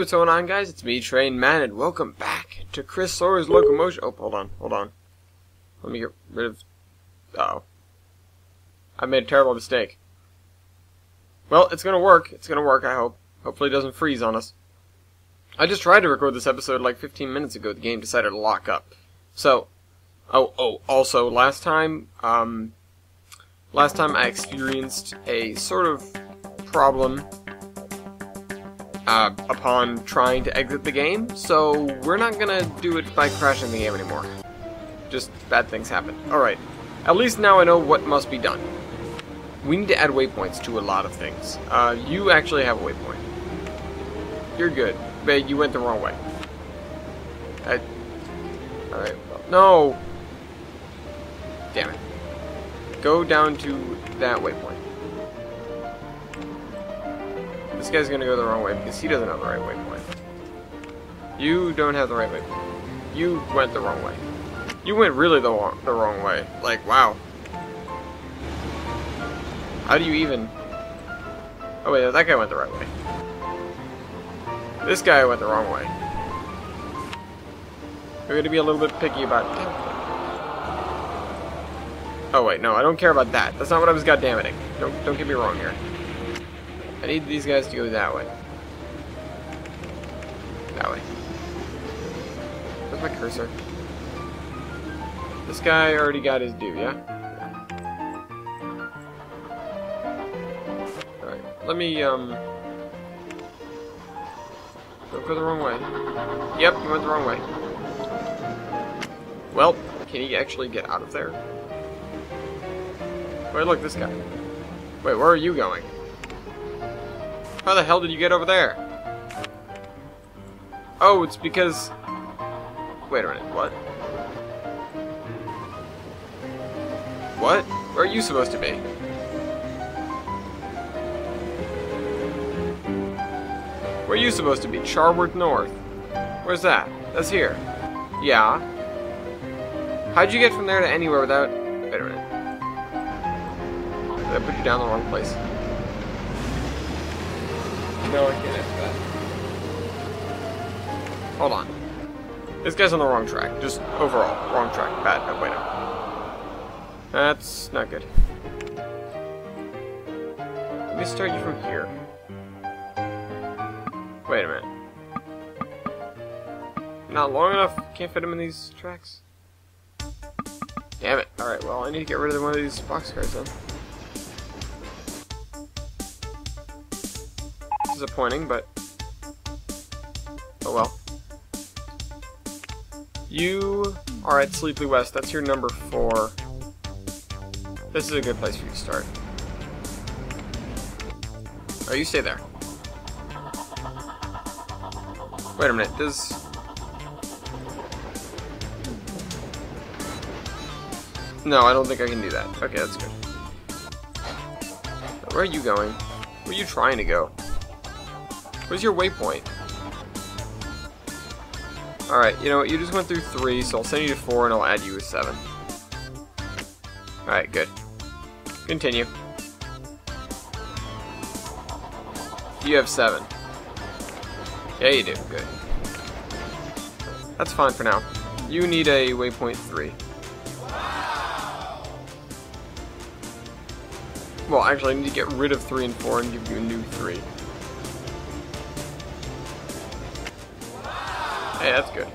what's going on, guys? It's me, Trainman, and welcome back to Chris Sawyer's Locomotion. Oh, hold on, hold on. Let me get rid of. Oh. I made a terrible mistake. Well, it's gonna work. It's gonna work, I hope. Hopefully it doesn't freeze on us. I just tried to record this episode like 15 minutes ago. The game decided to lock up. So, oh, oh, also, last time, um, last time I experienced a sort of problem uh, upon trying to exit the game, so we're not gonna do it by crashing the game anymore. Just bad things happen. Alright, at least now I know what must be done. We need to add waypoints to a lot of things. Uh, you actually have a waypoint. You're good, but you went the wrong way. I... Alright, well, no! Damn it. Go down to that waypoint. This guy's gonna go the wrong way because he doesn't have the right waypoint. You don't have the right waypoint. You went the wrong way. You went really the, wrong, the wrong way. Like, wow. How do you even... Oh wait, that guy went the right way. This guy went the wrong way. We're gonna be a little bit picky about... Oh wait, no, I don't care about that. That's not what I was goddamning. Don't, don't get me wrong here. I need these guys to go that way. That way. Where's my cursor? This guy already got his due, yeah? Alright, let me, um... Don't go the wrong way. Yep, you went the wrong way. Well, can he actually get out of there? Wait, look, this guy. Wait, where are you going? How the hell did you get over there? Oh, it's because... Wait a minute, what? What? Where are you supposed to be? Where are you supposed to be? Charworth North. Where's that? That's here. Yeah. How'd you get from there to anywhere without... Wait a minute. Did I put you down the wrong place? No, I can't that. Hold on. This guy's on the wrong track. Just overall, wrong track. Bad. No, wait, no. That's not good. Let me start you from here. Wait a minute. Not long enough? Can't fit him in these tracks? Damn it. Alright, well, I need to get rid of one of these boxcars then. Disappointing, but oh well. You are at Sleepy West. That's your number four. This is a good place for you to start. Oh, you stay there. Wait a minute, does... No, I don't think I can do that. Okay, that's good. Where are you going? Where are you trying to go? Where's your waypoint? Alright, you know what, you just went through three, so I'll send you to four and I'll add you a seven. Alright, good. Continue. You have seven. Yeah, you do. Good. That's fine for now. You need a waypoint three. Well, actually, I need to get rid of three and four and give you a new three. Hey, that's good.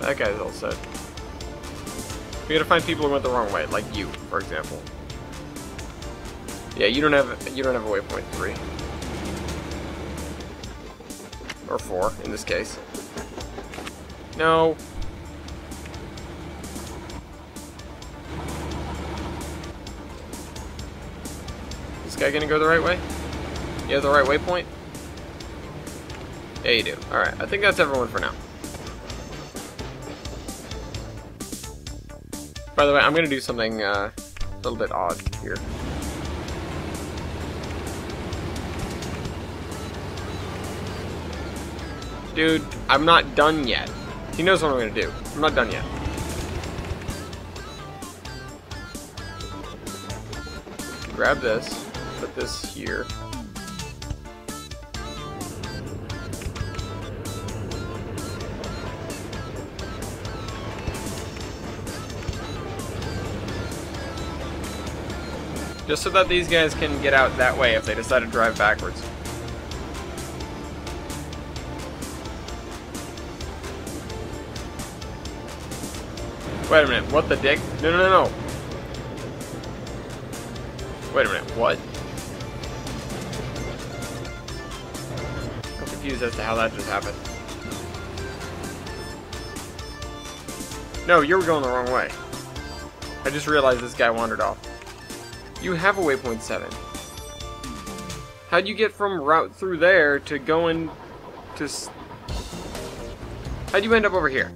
That guy's all set. We gotta find people who went the wrong way, like you, for example. Yeah, you don't have you don't have a waypoint three. Or four, in this case. No. Guy gonna go the right way? You have the right waypoint? Yeah, you do. Alright, I think that's everyone for now. By the way, I'm gonna do something uh, a little bit odd here. Dude, I'm not done yet. He knows what I'm gonna do. I'm not done yet. grab this, this here. Just so that these guys can get out that way if they decide to drive backwards. Wait a minute, what the dick? No, no, no, no. Wait a minute, what? Confused as to how that just happened. No, you were going the wrong way. I just realized this guy wandered off. You have a waypoint 7. How'd you get from route through there to going to... How'd you end up over here?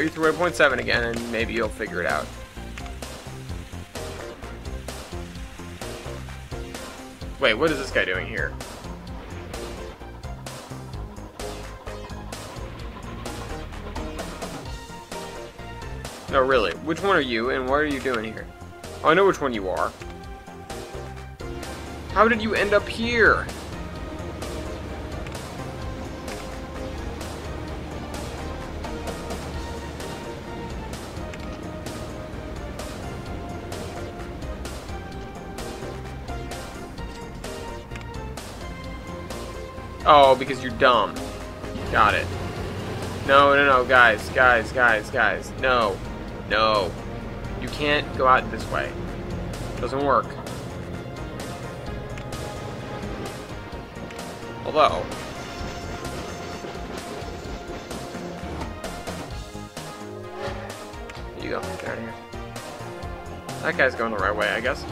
Route you through waypoint 7 again, and maybe you'll figure it out. Wait, what is this guy doing here? No, really. Which one are you, and what are you doing here? Oh, I know which one you are. How did you end up here? Oh, because you're dumb. Got it. No, no, no, guys, guys, guys, guys. No. No. You can't go out this way. Doesn't work. Although... You go. Get out of here. That guy's going the right way, I guess.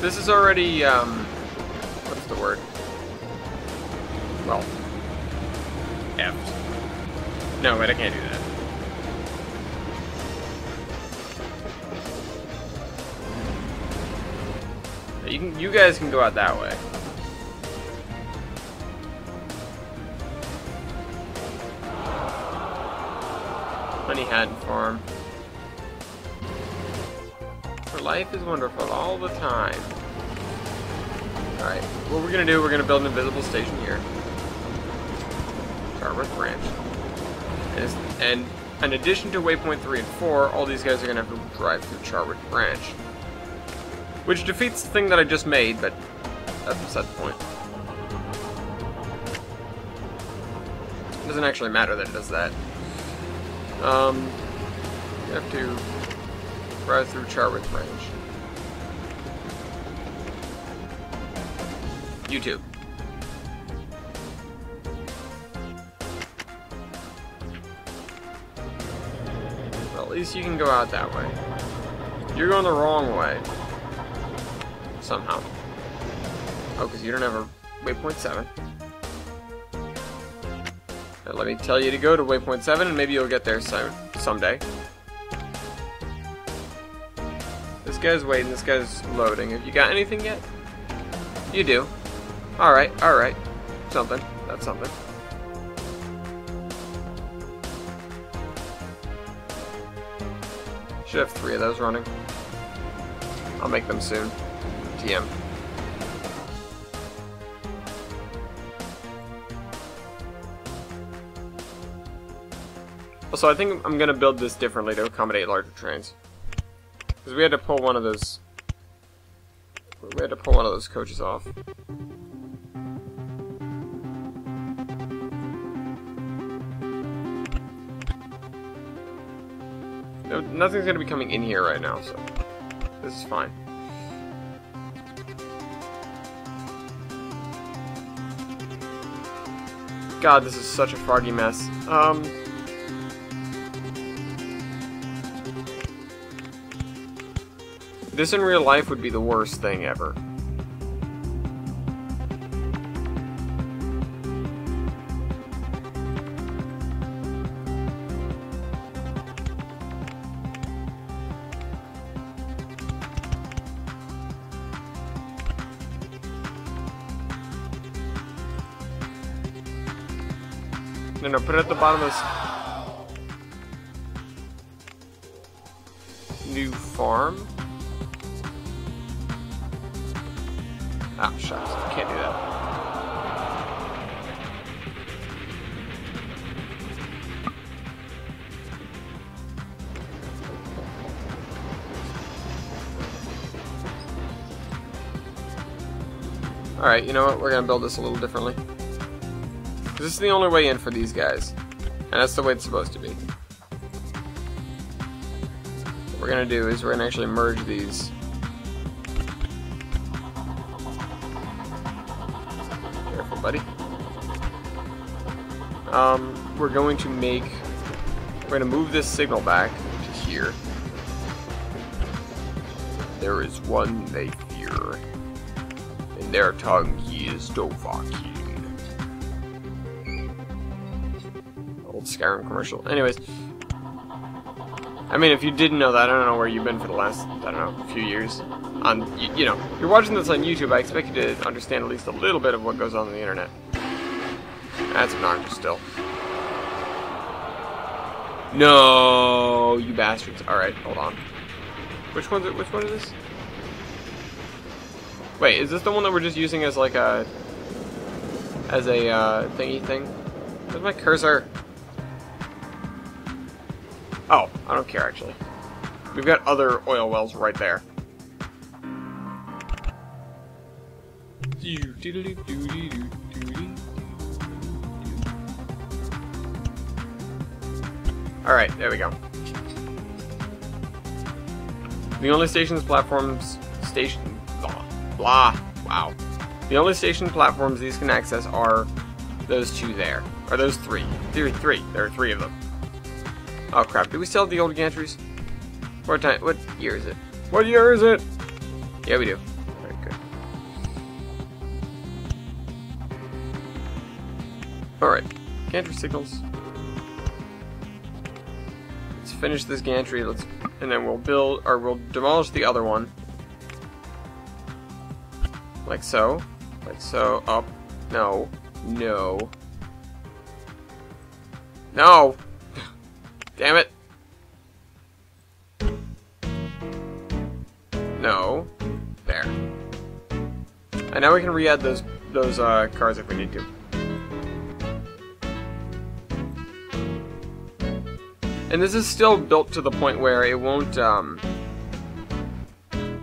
This is already, um, what's the word? Well, effed. No, wait, I can't do that. You can, you guys can go out that way. Honey Hat Farm life is wonderful all the time. Alright, what we're gonna do, we're gonna build an invisible station here. Charworth Branch. And, and in addition to waypoint 3 and 4, all these guys are gonna have to drive through Charworth Branch. Which defeats the thing that I just made, but that's beside the point. It doesn't actually matter that it does that. Um, you have to Right through Charworth Branch. YouTube. Well, at least you can go out that way. You're going the wrong way. Somehow. Oh, because you don't have a waypoint 7. let me tell you to go to waypoint 7 and maybe you'll get there some someday. Guy's waiting, this guy's loading. Have you got anything yet? You do. Alright, alright. Something. That's something. Should have three of those running. I'll make them soon. TM. Also, I think I'm going to build this differently to accommodate larger trains. Because we had to pull one of those... We had to pull one of those coaches off. No, nothing's going to be coming in here right now, so this is fine. God, this is such a foggy mess. Um, This in real life would be the worst thing ever. No, no, put it at the bottom of this... New farm? Ah, shucks. Can't do that. Alright, you know what? We're gonna build this a little differently. This is the only way in for these guys. And that's the way it's supposed to be. What we're gonna do is we're gonna actually merge these. Um, we're going to make... We're gonna move this signal back to here. There is one they fear. In their tongue, he is Dovahkiin. Old Skyrim commercial. Anyways. I mean, if you didn't know that, I don't know where you've been for the last, I don't know, few years. On, you, you know, you're watching this on YouTube, I expect you to understand at least a little bit of what goes on on the internet. That's obnoxious still. No, you bastards. Alright, hold on. Which one's it? Which one is this? Wait, is this the one that we're just using as like a as a uh, thingy thing? Where's my cursor? Oh, I don't care actually. We've got other oil wells right there. Alright, there we go. The only stations, platforms, station, blah, blah, wow. The only station platforms these can access are those two there. Or those three. There are three. There are three of them. Oh crap, do we still have the old gantries? What time, what year is it? What year is it? Yeah, we do. Very good. Alright, gantry signals. Finish this gantry, let's, and then we'll build, or we'll demolish the other one. Like so. Like so. Up. No. No. No! Damn it! No. There. And now we can re-add those those uh, cars if we need to. And this is still built to the point where it won't um,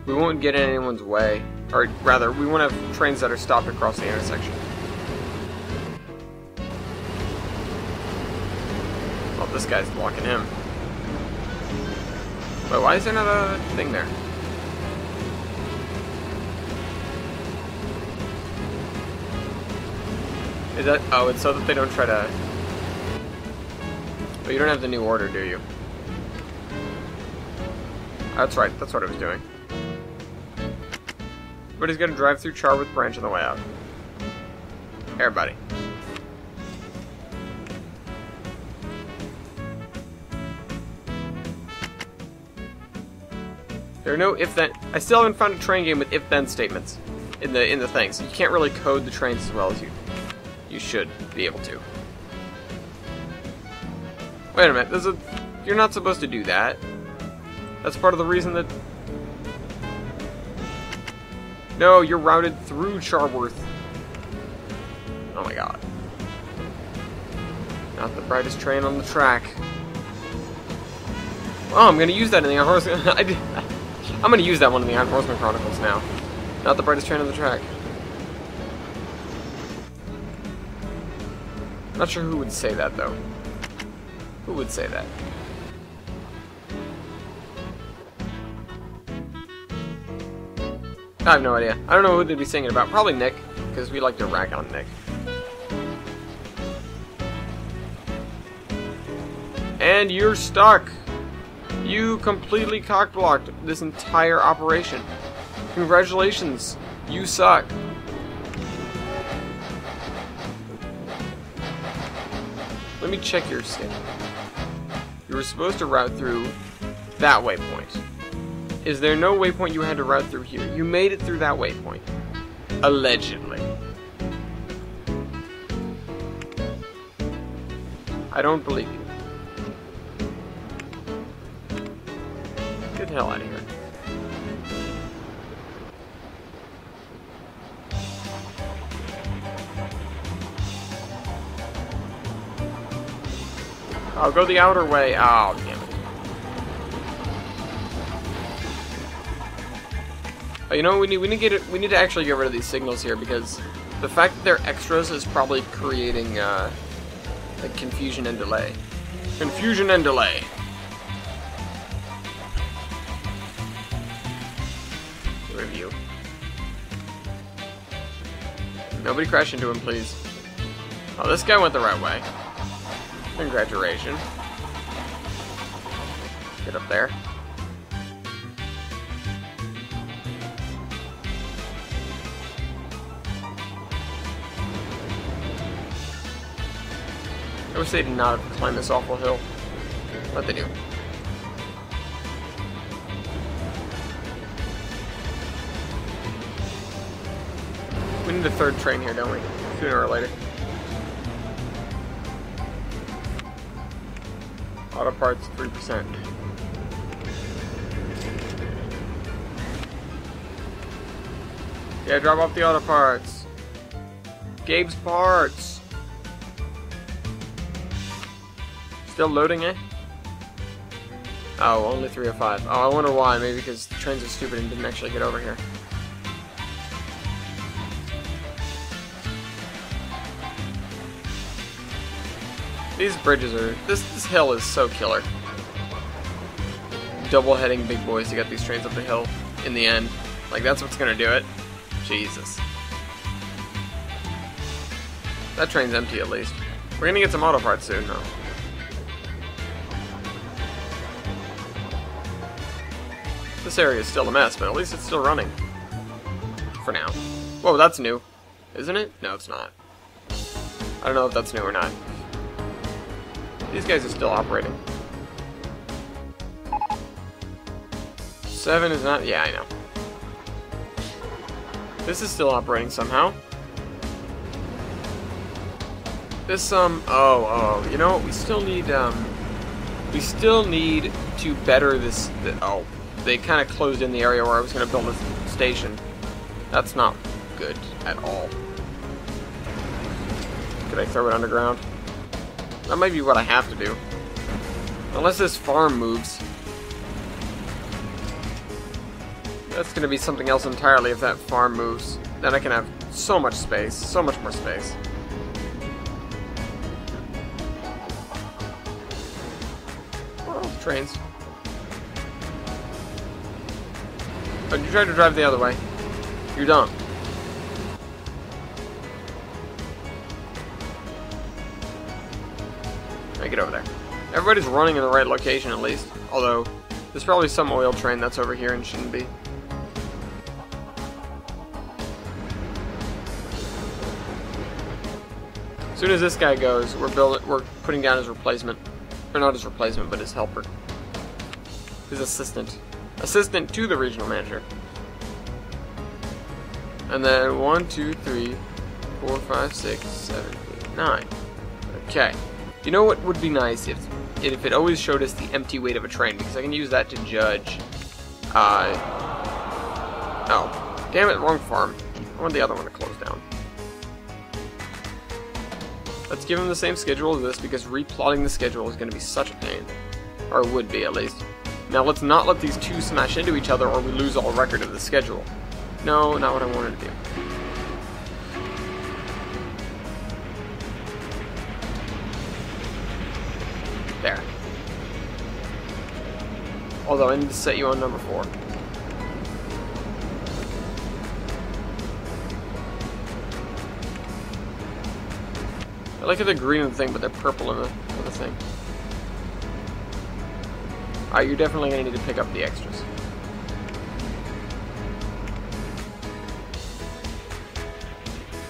we won't get in anyone's way. Or rather, we won't have trains that are stopped across the intersection. Well, this guy's blocking him. Wait, why is there not a thing there? Is that... Oh, it's so that they don't try to... But you don't have the new order, do you? That's right, that's what I was doing. But he's gonna drive through Charworth Branch on the way out. Everybody. There are no if-then... I still haven't found a train game with if-then statements in the in the things. You can't really code the trains as well as you you should be able to. Wait a minute, there's a... You're not supposed to do that. That's part of the reason that... No, you're routed through Charworth. Oh my god. Not the brightest train on the track. Oh, I'm gonna use that in the Horseman. I'm gonna use that one in the Iron Horseman Chronicles now. Not the brightest train on the track. Not sure who would say that though. Who would say that? I have no idea. I don't know who they'd be singing about. Probably Nick, because we like to rag on Nick. And you're stuck. You completely cockblocked this entire operation. Congratulations. You suck. Let me check your skin. Were supposed to route through that waypoint. Is there no waypoint you had to route through here? You made it through that waypoint. Allegedly. I don't believe you. Get the hell out of here. I'll go the outer way. Oh, damn it. Oh, you know we need? We need to get it, we need to actually get rid of these signals here because the fact that they're extras is probably creating uh, like confusion and delay. Confusion and delay. Review. Nobody crash into him, please. Oh, this guy went the right way. Congratulations. Get up there. I wish they did not climbed this awful hill. But they do. We need a third train here, don't we? Sooner or later. Auto parts, 3%. Yeah, drop off the auto parts. Gabe's parts. Still loading, eh? Oh, only 305. Oh, I wonder why. Maybe because the trains are stupid and didn't actually get over here. These bridges are... This, this hill is so killer. Double heading big boys to get these trains up the hill in the end. Like, that's what's gonna do it. Jesus. That train's empty at least. We're gonna get some auto parts soon, though. This area is still a mess, but at least it's still running. For now. Whoa, that's new. Isn't it? No, it's not. I don't know if that's new or not. These guys are still operating. Seven is not... Yeah, I know. This is still operating somehow. This, um... Oh, oh. You know what? We still need, um... We still need to better this... The, oh. They kind of closed in the area where I was going to build a station. That's not good at all. Could I throw it underground? That might be what I have to do. Unless this farm moves. That's to be something else entirely if that farm moves. Then I can have so much space, so much more space. Trains. But you tried to drive the other way. You're dumb. Get over there. Everybody's running in the right location at least. Although, there's probably some oil train that's over here and shouldn't be. As soon as this guy goes, we're building, we're putting down his replacement, or not his replacement, but his helper, his assistant, assistant to the regional manager. And then one, two, three, four, five, six, seven, eight, nine. Okay. You know what would be nice if if it always showed us the empty weight of a train because I can use that to judge. Uh, oh, damn it, wrong farm. I want the other one to close down. Let's give him the same schedule as this because replotting the schedule is going to be such a pain. Or would be, at least. Now let's not let these two smash into each other or we lose all record of the schedule. No, not what I wanted to do. Although I need to set you on number four. I like they're green the thing, but they're purple in the, the thing. Alright, you're definitely going to need to pick up the extras.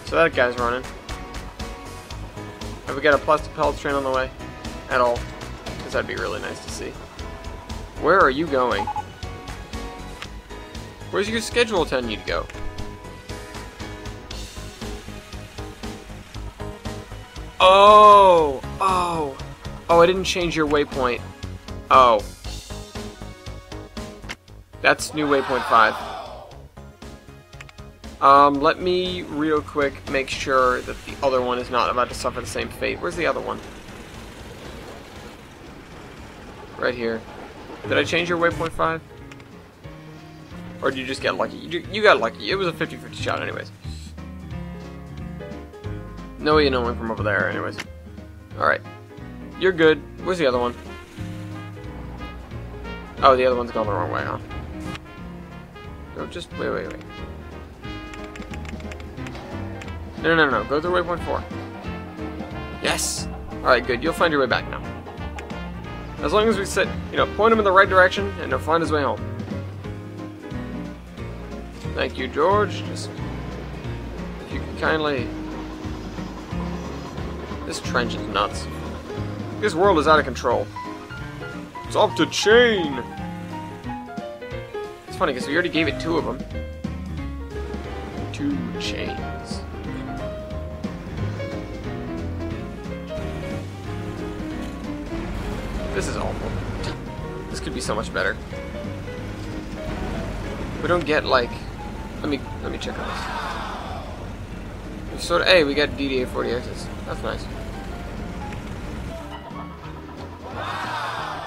So that guy's running. Have we got a plastic pellets train on the way? At all? Because that'd be really nice to see. Where are you going? Where's your schedule telling you to go? Oh! Oh! Oh, I didn't change your waypoint. Oh. That's new waypoint 5. Um, let me real quick make sure that the other one is not about to suffer the same fate. Where's the other one? Right here. Did I change your waypoint 5? Or did you just get lucky? You, you got lucky. It was a 50-50 shot anyways. No way you know from over there anyways. Alright. You're good. Where's the other one? Oh, the other one's going the wrong way, huh? No, just wait, wait, wait. No, no, no, no. Go through waypoint four. Yes. All right, good. You'll find your way back now. As long as we sit, you know, point him in the right direction, and he'll find his way home. Thank you, George. Just if you could kindly. This trench is nuts. This world is out of control. It's off the chain. It's funny because we already gave it two of them. Two chains. This is awful. This could be so much better. We don't get like. Let me let me check on this. Of. Hey, we got DDA 40Xs. That's nice.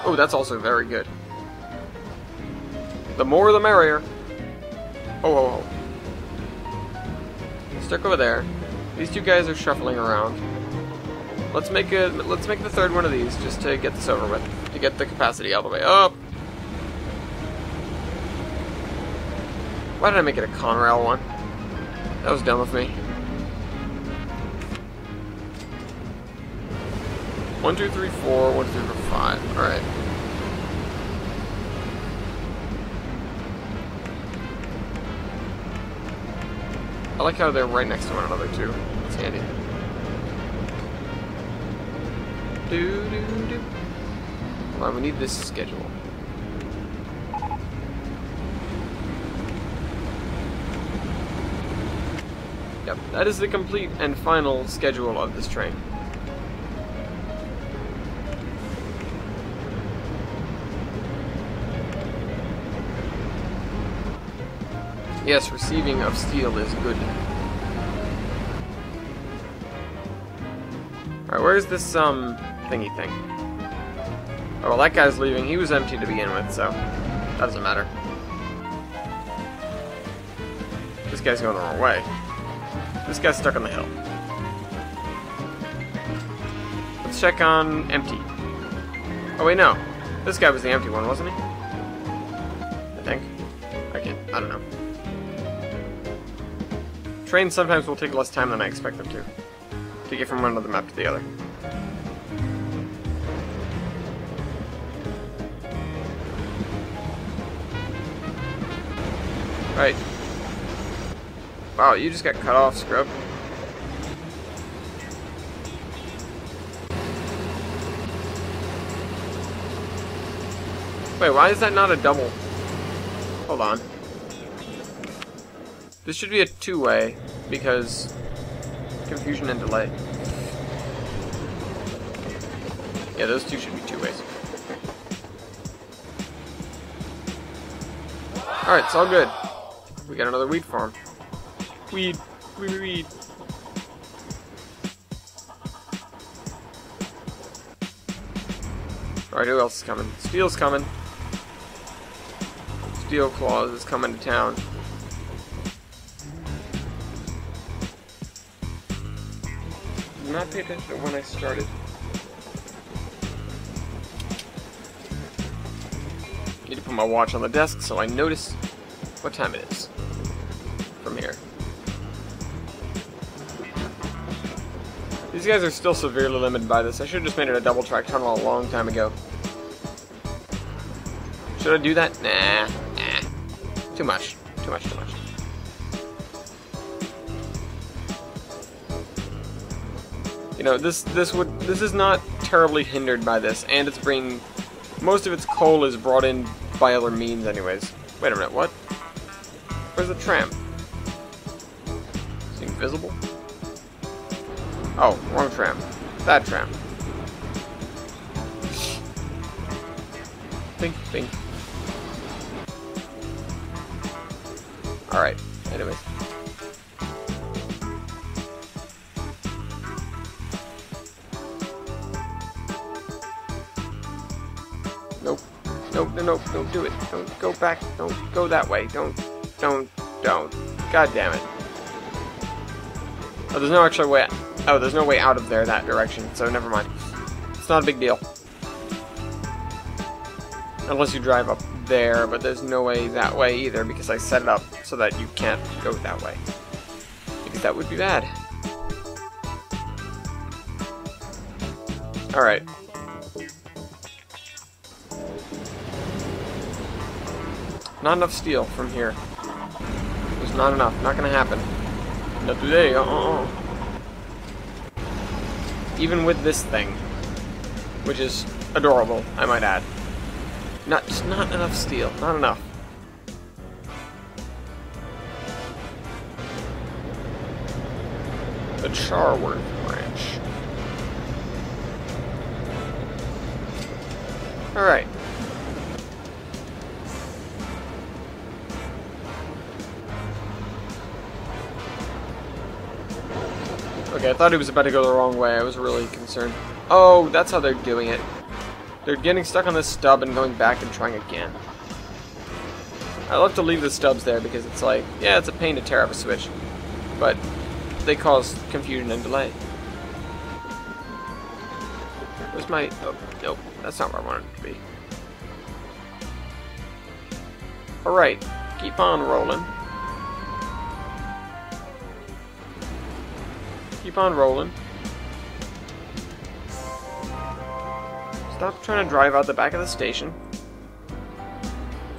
Oh, that's also very good. The more the merrier. Oh, oh, oh. Stick over there. These two guys are shuffling around. Let's make a let's make the third one of these just to get this over with. To get the capacity all the way up. Why did I make it a Conrail one? That was dumb of me. One, two, three, four, one, two, three, four, five. Alright. I like how they're right next to one another too. It's handy. Do. Hold on, we need this schedule. Yep, that is the complete and final schedule of this train. Yes, receiving of steel is good. Alright, where's this, um, thingy thing? Oh, well, that guy's leaving. He was empty to begin with, so that doesn't matter. This guy's going the wrong way. This guy's stuck on the hill. Let's check on empty. Oh, wait, no. This guy was the empty one, wasn't he? I think. I can't. I don't know. Trains sometimes will take less time than I expect them to, to get from one end of the map to the other. Right. Wow, you just got cut off, scrub. Wait, why is that not a double? Hold on. This should be a two-way, because confusion and delay. Yeah, those two should be two ways. Alright, it's all good. We got another weed farm. Weed. Weed, weed. Alright, who else is coming? Steel's coming. Steel Claws is coming to town. Did not pay attention to when I started. Need to put my watch on the desk so I notice what time it is These guys are still severely limited by this. I should have just made it a double track tunnel a long time ago. Should I do that? Nah, nah. Too much. Too much, too much. You know, this this would this is not terribly hindered by this, and it's bringing most of its coal is brought in by other means anyways. Wait a minute, what? Where's the tram? Is it invisible? Oh, wrong tram. That tram. Bink, bink. Alright, anyways. Nope. Nope, no, nope, don't do it. Don't go back. Don't go that way. Don't, don't, don't. God damn it. Oh, there's no actual way. Oh, there's no way out of there that direction, so never mind. It's not a big deal. Unless you drive up there, but there's no way that way either because I set it up so that you can't go that way. Because that would be bad. Alright. Not enough steel from here. There's not enough. Not gonna happen. Not today. Uh-uh. Even with this thing, which is adorable, I might add. Not just not enough steel. Not enough. The Charworth branch. Alright. I thought he was about to go the wrong way. I was really concerned. Oh, that's how they're doing it. They're getting stuck on this stub and going back and trying again. I love to leave the stubs there because it's like, yeah, it's a pain to tear up a switch. But they cause confusion and delay. Where's my... Oh, nope. That's not where I wanted it to be. Alright. Keep on rolling. Keep on rolling. Stop trying to drive out the back of the station.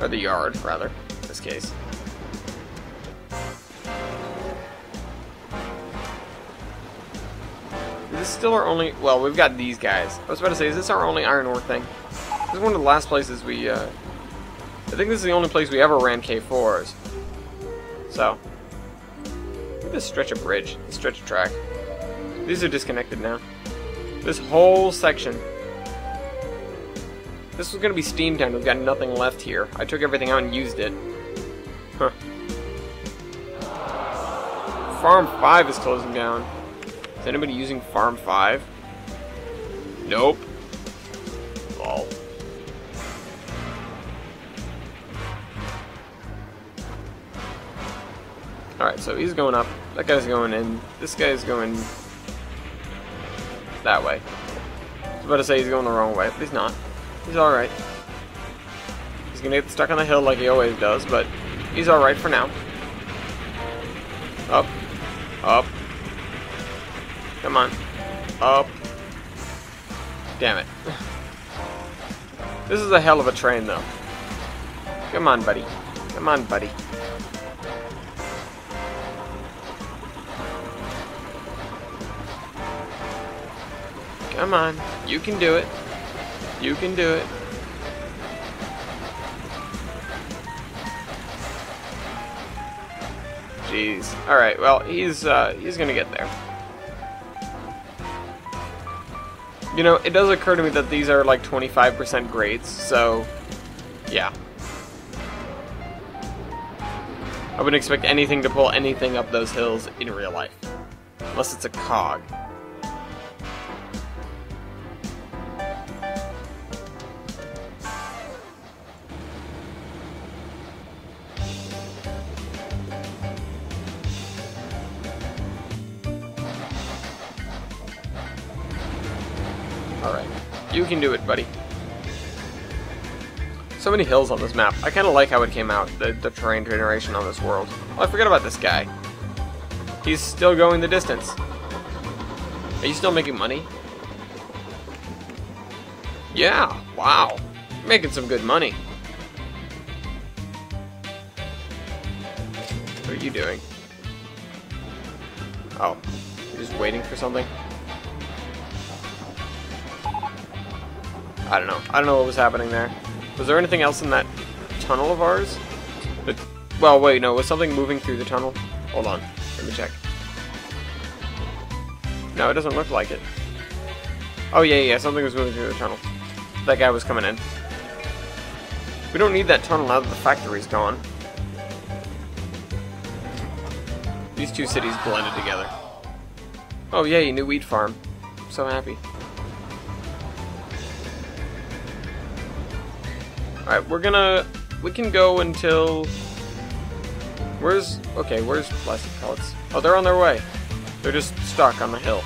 Or the yard, rather, in this case. Is this still our only... Well, we've got these guys. I was about to say, is this our only iron ore thing? This is one of the last places we, uh... I think this is the only place we ever ran K4s. So. Look at this stretch of bridge. This stretch of track. These are disconnected now. This whole section. This was going to be Steamtown. We've got nothing left here. I took everything out and used it. Huh. Farm 5 is closing down. Is anybody using Farm 5? Nope. Lol. Alright, so he's going up. That guy's going in. This guy's going that way. I was about to say he's going the wrong way, but he's not. He's alright. He's gonna get stuck on the hill like he always does, but he's alright for now. Up. Up. Come on. Up. Damn it. This is a hell of a train, though. Come on, buddy. Come on, buddy. Come on. You can do it. You can do it. Jeez. Alright, well, he's, uh, he's gonna get there. You know, it does occur to me that these are like 25% grades, so, yeah. I wouldn't expect anything to pull anything up those hills in real life. Unless it's a cog. Alright. You can do it, buddy. So many hills on this map. I kind of like how it came out, the, the terrain generation on this world. Oh, I forgot about this guy. He's still going the distance. Are you still making money? Yeah, wow. making some good money. What are you doing? Oh, you're just waiting for something? I don't know. I don't know what was happening there. Was there anything else in that tunnel of ours? But, well, wait, no. Was something moving through the tunnel? Hold on. Let me check. No, it doesn't look like it. Oh, yeah, yeah. Something was moving through the tunnel. That guy was coming in. We don't need that tunnel now that the factory's gone. These two cities blended together. Oh yay, new wheat farm. so happy. Alright, we're gonna... We can go until... Where's... Okay, where's plastic pellets? Oh, they're on their way. They're just stuck on the hill.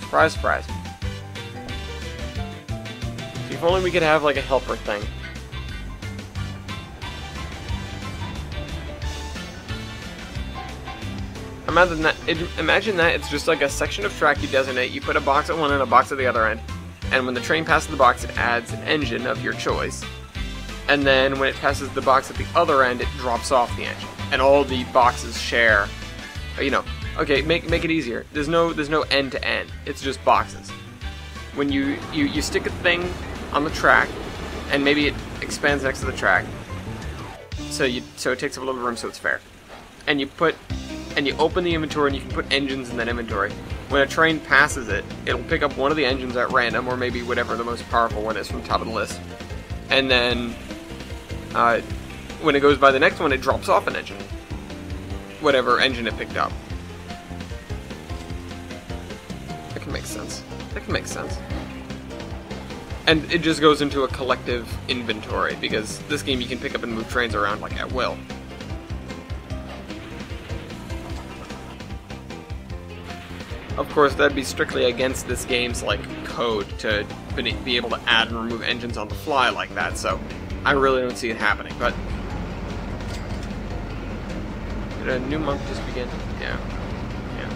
Surprise, surprise. See, if only we could have, like, a helper thing. Imagine that, imagine that it's just like a section of track you designate, you put a box at one end, a box at the other end, and when the train passes the box, it adds an engine of your choice. And then when it passes the box at the other end, it drops off the engine. And all the boxes share, uh, you know, okay, make, make it easier. There's no, there's no end to end. It's just boxes. When you, you, you stick a thing on the track, and maybe it expands next to the track, so you, so it takes up a little room so it's fair. And you put and you open the inventory and you can put engines in that inventory. When a train passes it, it'll pick up one of the engines at random, or maybe whatever the most powerful one is from top of the list. And then, uh, when it goes by the next one, it drops off an engine. Whatever engine it picked up. That can make sense. That can make sense. And it just goes into a collective inventory, because this game you can pick up and move trains around like at will. Of course, that'd be strictly against this game's like code to be able to add and remove engines on the fly like that, so I really don't see it happening, but... Did a new month just begin? Yeah. Yeah.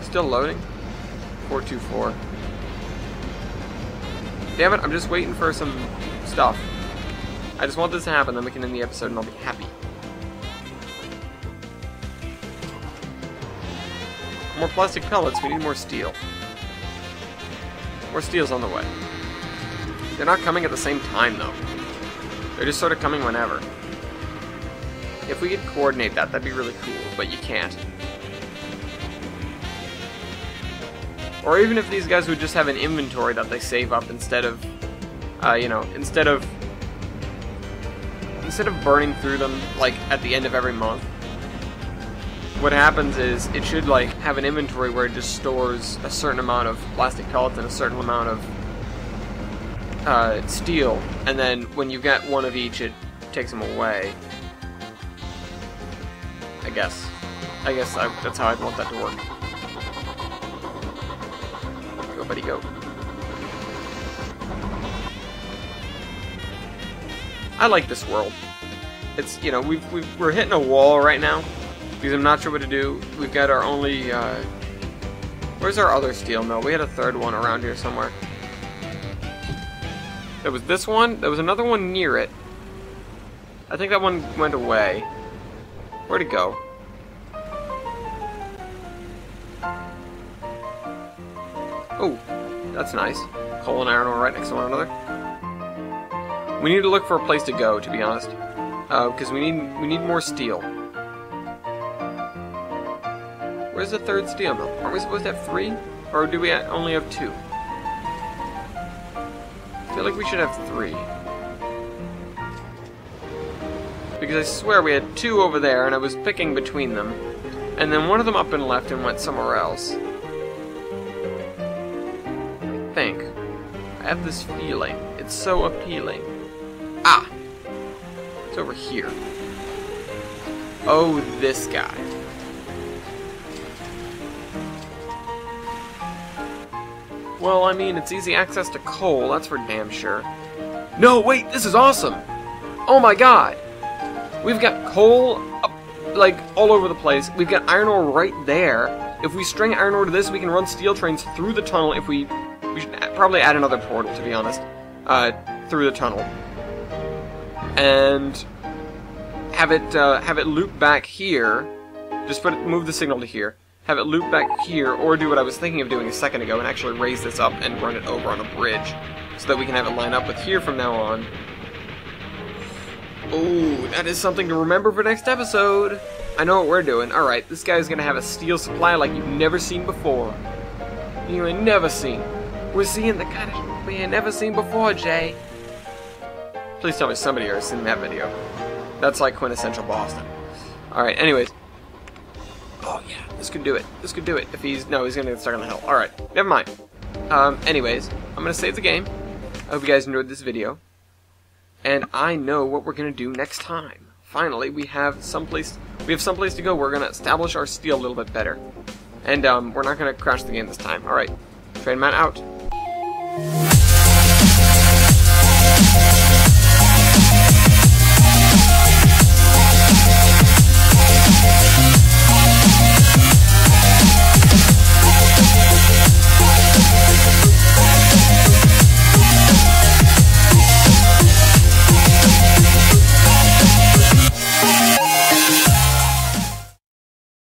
Still loading? 424. Damn it, I'm just waiting for some stuff. I just want this to happen, then we can end the episode and I'll be happy. More plastic pellets, we need more steel. More steel's on the way. They're not coming at the same time, though. They're just sort of coming whenever. If we could coordinate that, that'd be really cool, but you can't. Or even if these guys would just have an inventory that they save up instead of, uh, you know, instead of, instead of burning through them, like, at the end of every month, what happens is it should like have an inventory where it just stores a certain amount of plastic pellets and a certain amount of uh, steel, and then when you get one of each, it takes them away. I guess. I guess I, that's how I'd want that to work. Go, buddy, go. I like this world. It's, you know, we've, we've, we're hitting a wall right now because I'm not sure what to do. We've got our only, uh, where's our other steel mill? We had a third one around here somewhere. There was this one, there was another one near it. I think that one went away. Where'd it go? Oh, that's nice. Coal and iron ore right next to one another. We need to look for a place to go, to be honest, because uh, we need we need more steel. Where's the third steel mill? Aren't we supposed to have three? Or do we only have two? Feel like we should have three. Because I swear we had two over there, and I was picking between them. And then one of them up and left and went somewhere else. I think. I have this feeling. It's so appealing. Ah! It's over here. Oh, this guy. Well, I mean, it's easy access to coal, that's for damn sure. No, wait, this is awesome! Oh my god! We've got coal, up, like, all over the place. We've got iron ore right there. If we string iron ore to this, we can run steel trains through the tunnel if we... We should probably add another portal, to be honest. Uh, through the tunnel. And... Have it, uh, have it loop back here. Just put it, move the signal to here have it loop back here, or do what I was thinking of doing a second ago and actually raise this up and run it over on a bridge, so that we can have it line up with here from now on. Oh, that is something to remember for next episode. I know what we're doing. Alright, this guy's gonna have a steel supply like you've never seen before. You ain't never seen. We're seeing the kind of... we ain't never seen before, Jay. Please tell me somebody has seen that video. That's like quintessential Boston. Alright, anyways. Oh yeah, this could do it. This could do it. If he's... No, he's gonna get stuck on the hill. Alright, never mind. Um, anyways, I'm gonna save the game. I hope you guys enjoyed this video. And I know what we're gonna do next time. Finally, we have someplace... We have someplace to go. We're gonna establish our steel a little bit better. And, um, we're not gonna crash the game this time. Alright. Trainman out.